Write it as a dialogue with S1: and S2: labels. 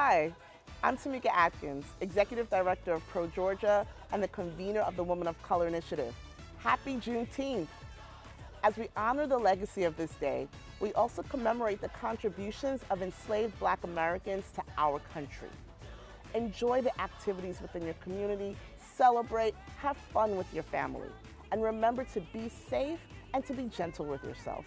S1: Hi, I'm Tamieka Atkins, Executive Director of Pro Georgia and the convener of the Women of Color Initiative. Happy Juneteenth! As we honor the legacy of this day, we also commemorate the contributions of enslaved black Americans to our country. Enjoy the activities within your community, celebrate, have fun with your family, and remember to be safe and to be gentle with yourself.